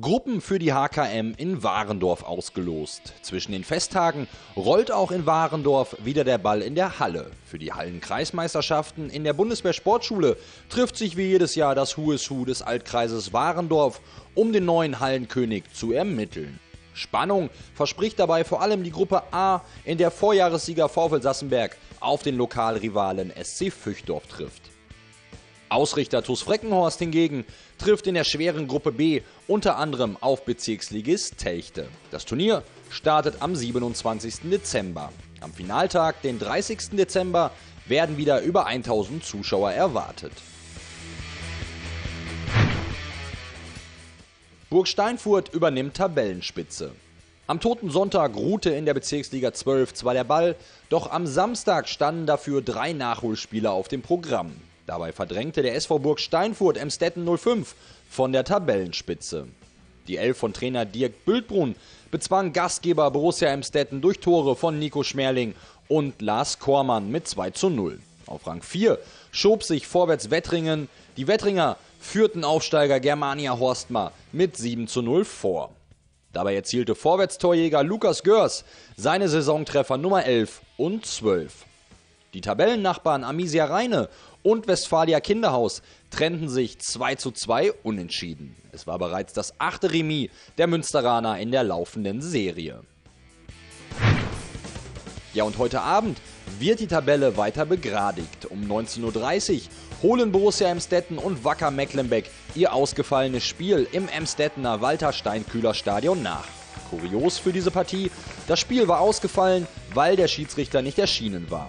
Gruppen für die HKM in Warendorf ausgelost. Zwischen den Festtagen rollt auch in Warendorf wieder der Ball in der Halle. Für die Hallenkreismeisterschaften in der Bundeswehr Sportschule trifft sich wie jedes Jahr das Who is des Altkreises Warendorf, um den neuen Hallenkönig zu ermitteln. Spannung verspricht dabei vor allem die Gruppe A, in der Vorjahressieger VfL Sassenberg auf den Lokalrivalen SC Füchtdorf trifft. Ausrichter TuS Freckenhorst hingegen trifft in der schweren Gruppe B unter anderem auf Bezirksligist Telchte. Das Turnier startet am 27. Dezember. Am Finaltag, den 30. Dezember, werden wieder über 1000 Zuschauer erwartet. Burg Steinfurt übernimmt Tabellenspitze. Am toten Sonntag ruhte in der Bezirksliga 12 zwar der Ball, doch am Samstag standen dafür drei Nachholspieler auf dem Programm. Dabei verdrängte der SV Burg Steinfurt Emstetten 05 von der Tabellenspitze. Die Elf von Trainer Dirk Bültbrunn bezwang Gastgeber Borussia Emstetten durch Tore von Nico Schmerling und Lars Kormann mit 2 zu 0. Auf Rang 4 schob sich vorwärts Wettringen. Die Wettringer führten Aufsteiger Germania Horstmar mit 7 zu 0 vor. Dabei erzielte Vorwärtstorjäger Lukas Görs seine Saisontreffer Nummer 11 und 12. Die Tabellennachbarn Amisia Rheine und Westfalia Kinderhaus trennten sich 2 zu 2 unentschieden. Es war bereits das achte Remis der Münsteraner in der laufenden Serie. Ja, und heute Abend wird die Tabelle weiter begradigt. Um 19.30 Uhr holen Borussia Emstetten und Wacker Mecklenbeck ihr ausgefallenes Spiel im Emstettener Walter Steinkühler Stadion nach. Kurios für diese Partie, das Spiel war ausgefallen, weil der Schiedsrichter nicht erschienen war.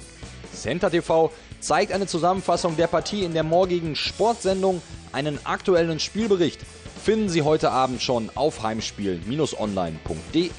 Center TV zeigt eine Zusammenfassung der Partie in der morgigen Sportsendung. Einen aktuellen Spielbericht finden Sie heute Abend schon auf heimspiel-online.de.